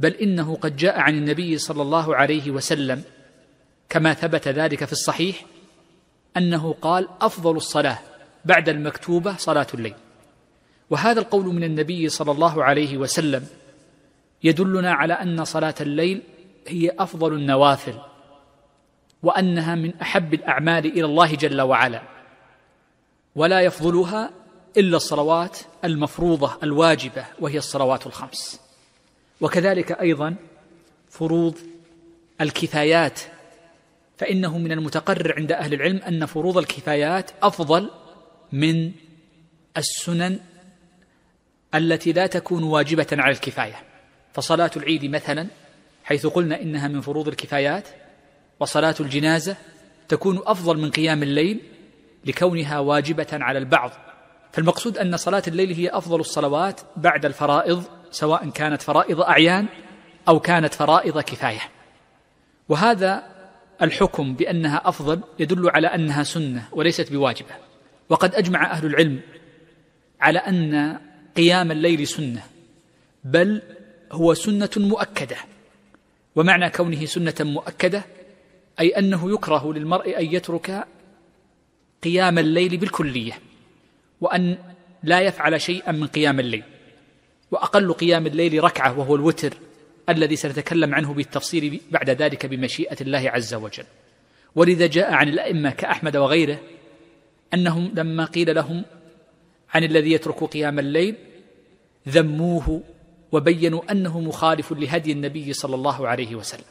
بل إنه قد جاء عن النبي صلى الله عليه وسلم كما ثبت ذلك في الصحيح أنه قال أفضل الصلاة بعد المكتوبة صلاة الليل. وهذا القول من النبي صلى الله عليه وسلم يدلنا على أن صلاة الليل هي أفضل النوافل وأنها من أحب الأعمال إلى الله جل وعلا ولا يفضلها إلا الصلوات المفروضة الواجبة وهي الصلوات الخمس. وكذلك أيضا فروض الكفايات فإنه من المتقرر عند أهل العلم أن فروض الكفايات أفضل من السنن التي لا تكون واجبة على الكفاية. فصلاة العيد مثلا حيث قلنا إنها من فروض الكفايات وصلاة الجنازة تكون أفضل من قيام الليل لكونها واجبة على البعض. فالمقصود أن صلاة الليل هي أفضل الصلوات بعد الفرائض سواء كانت فرائض أعيان أو كانت فرائض كفاية. وهذا الحكم بأنها أفضل يدل على أنها سنة وليست بواجبة. وقد أجمع أهل العلم على أن قيام الليل سنة بل هو سنة مؤكدة. ومعنى كونه سنة مؤكدة أي أنه يكره للمرء أن يترك قيام الليل بالكلية وأن لا يفعل شيئا من قيام الليل. وأقل قيام الليل ركعة وهو الوتر الذي سنتكلم عنه بالتفصيل بعد ذلك بمشيئة الله عز وجل. ولذا جاء عن الأئمة كأحمد وغيره أنهم لما قيل لهم عن الذي يترك قيام الليل ذموه وبينوا أنه مخالف لهدي النبي صلى الله عليه وسلم.